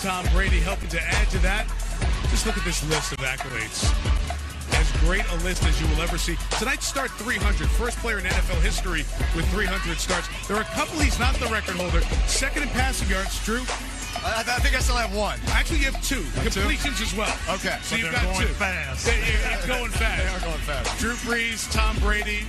Tom Brady helping to add to that. Just look at this list of accolades. As great a list as you will ever see. Tonight's start 300. First player in NFL history with 300 starts. There are a couple he's not the record holder. Second in passing yards, Drew. I, I think I still have one. Actually, you have two completions as well. Okay. So But you've they're got going two. fast. They- It's going fast. They are going fast. Drew Brees, Tom Brady,